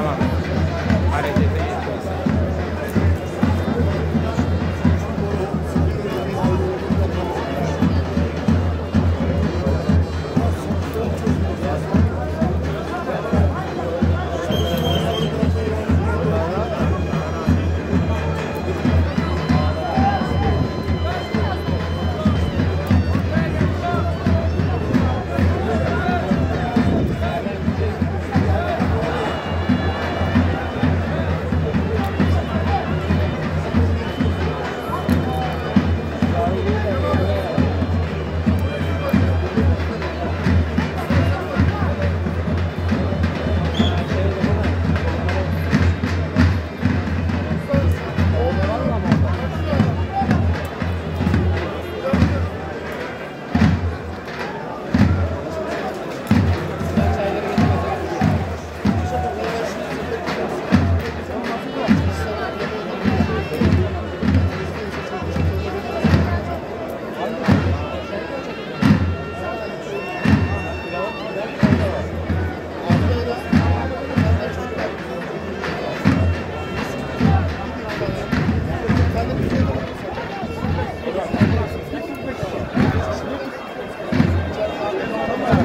看吧。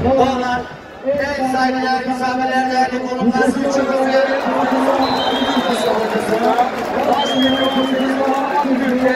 Bağlar, değerli saygılar, misafireler, değerli konuklar, suçu gözleri, Baş Müdürümüz Müdürlüğü,